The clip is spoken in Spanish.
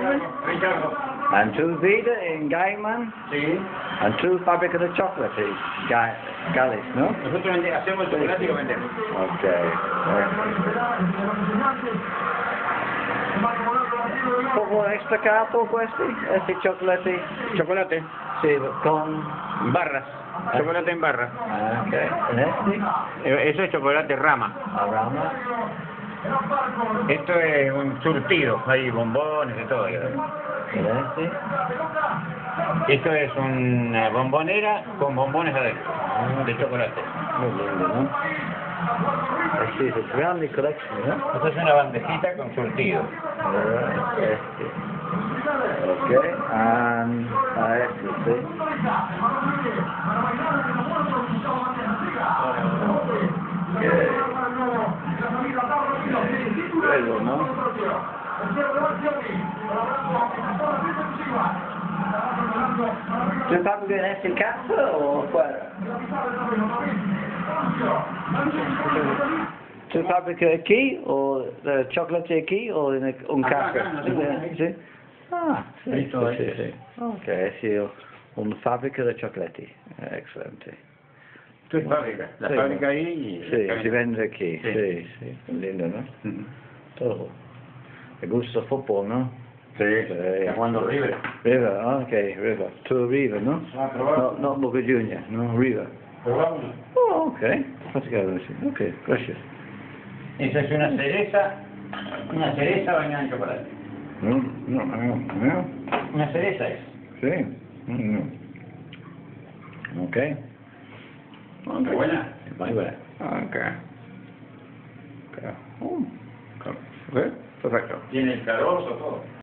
nombre? Ricardo. And tu vida en Gaiman. Sí. And tu fábrica de chocolate. Ga Gales, ¿no? Nosotros vende- hacemos el chocolate y lo vendemos. Ok. ¿Puedo explicar poco este? Este chocolate. Chocolate. Sí, con... Barras. Chocolate en barra. Ah, Ok. ¿En este? Eh, Eso es chocolate rama. Arama. Esto es un surtido. Hay bombones y todo. Esto es una bombonera con bombones adentro. De chocolate. Muy lindo, ¿no? Este es grande collection, ¿no? Esto es una bandejita con surtido. Este. Ok. Ah, este, sí. Luego, ¿no? ¿Tú estás en casa o fuera? ¿Tú fabricas aquí o eh, chocolate aquí o en el- un Acá, café? acá, no hacemos ahí. ¿Sí? Ah, sí, Ahí sí, sí. Ok, sí, una fábrica de chocolate. Excelente. Esto es. La Sí. fábrica ahí y... Sí, se vende aquí. Sí. Sí, sí. Lindo, ¿no? Mm. Todo. Me gusta el fútbol, ¿no? Sí. Está jugando River. River, ah, ok, River. Tú River, ¿no? Ah, probamos. No, no Boca Junior, no River. Probamos. Oh, ok. Ok, gracias. Esa es una cereza, una cereza bañada en chocolate. No, no, no, no. Una cereza es. Sí. Mm, Ok. Muy buena. Muy buena. Ok. Ok. Oh. Tiene el carozo, todo.